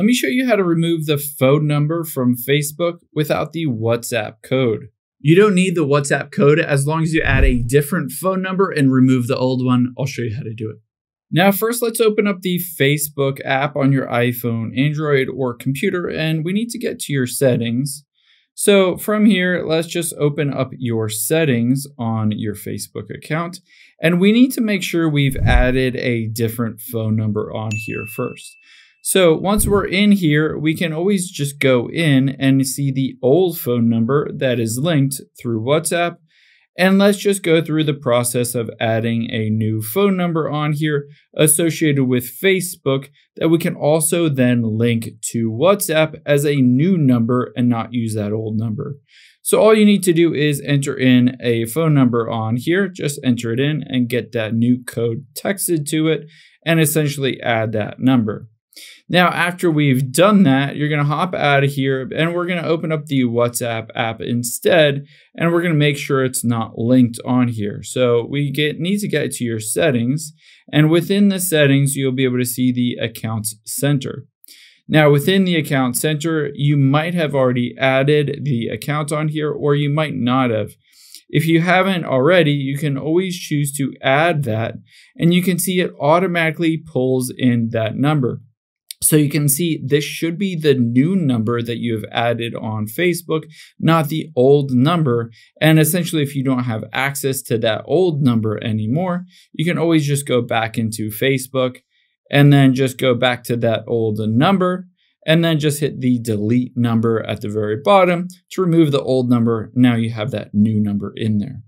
Let me show you how to remove the phone number from Facebook without the WhatsApp code. You don't need the WhatsApp code as long as you add a different phone number and remove the old one. I'll show you how to do it. Now, first, let's open up the Facebook app on your iPhone, Android, or computer, and we need to get to your settings. So from here, let's just open up your settings on your Facebook account. And we need to make sure we've added a different phone number on here first. So once we're in here, we can always just go in and see the old phone number that is linked through WhatsApp. And let's just go through the process of adding a new phone number on here associated with Facebook that we can also then link to WhatsApp as a new number and not use that old number. So all you need to do is enter in a phone number on here, just enter it in and get that new code texted to it and essentially add that number. Now, after we've done that, you're going to hop out of here and we're going to open up the WhatsApp app instead, and we're going to make sure it's not linked on here. So we get need to get to your settings, and within the settings, you'll be able to see the accounts center. Now, within the account center, you might have already added the account on here, or you might not have. If you haven't already, you can always choose to add that, and you can see it automatically pulls in that number. So you can see this should be the new number that you have added on Facebook, not the old number. And essentially, if you don't have access to that old number anymore, you can always just go back into Facebook and then just go back to that old number and then just hit the delete number at the very bottom to remove the old number. Now you have that new number in there.